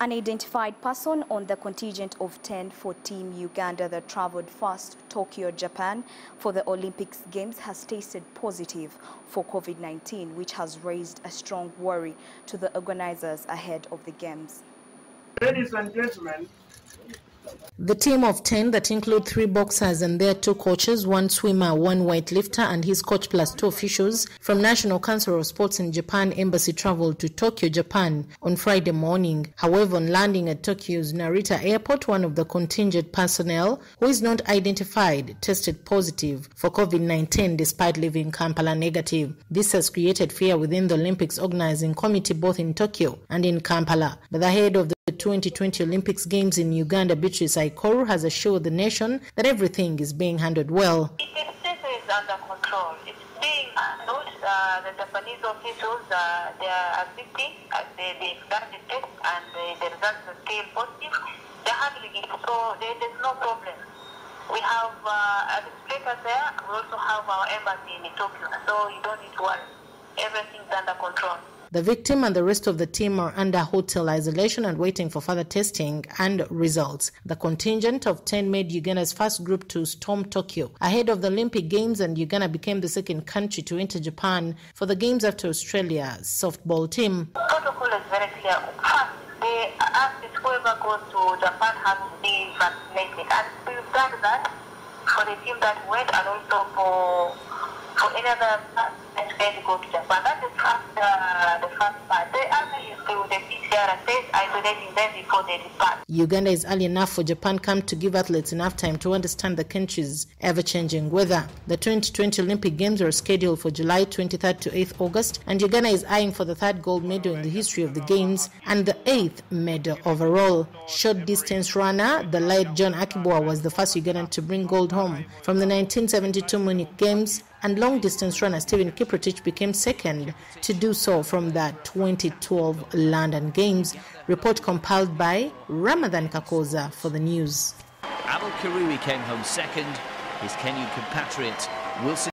unidentified person on the contingent of 10 for Team Uganda that traveled first Tokyo, Japan for the Olympics Games has tested positive for COVID-19, which has raised a strong worry to the organizers ahead of the Games. Ladies and gentlemen, the team of 10 that include three boxers and their two coaches, one swimmer, one weightlifter and his coach plus two officials from National Council of Sports in Japan Embassy traveled to Tokyo, Japan on Friday morning. However, on landing at Tokyo's Narita Airport, one of the contingent personnel, who is not identified, tested positive for COVID-19 despite leaving Kampala negative. This has created fear within the Olympics organizing committee both in Tokyo and in Kampala. But the head of the 2020 Olympics Games in Uganda, Beatrice Ayikoru, has assured the nation that everything is being handled well. Situation is under control. It's being handled. Uh, the Japanese officials, uh, they are assisting. Uh, they, they've done the test and the, the results are still positive. They're handling it, so there, there's no problem. We have uh, administrators there. We also have our embassy in Tokyo, so you don't need to worry. Everything's under control. The victim and the rest of the team are under hotel isolation and waiting for further testing and results. The contingent of 10 made Uganda's first group to storm Tokyo ahead of the Olympic Games, and Uganda became the second country to enter Japan for the Games after Australia's softball team. Protocol is very clear. First, they asked whoever goes to Japan has to be vaccinated, and we've done that for the team that went and also for for any other that to go to Japan. That uh. Uganda is early enough for Japan come to give athletes enough time to understand the country's ever-changing weather. The 2020 Olympic Games are scheduled for July 23rd to 8th August, and Uganda is eyeing for the third gold medal in the history of the Games and the eighth medal overall. Short distance runner, the late John Akii-Bua was the first Ugandan to bring gold home from the 1972 Munich Games and long distance runner Stephen Kiprotich became second to do so from the 2012 London Games. Report compiled by Ramadan Kakoza for the news. Abel Kirui came home second. His Kenyan compatriot Wilson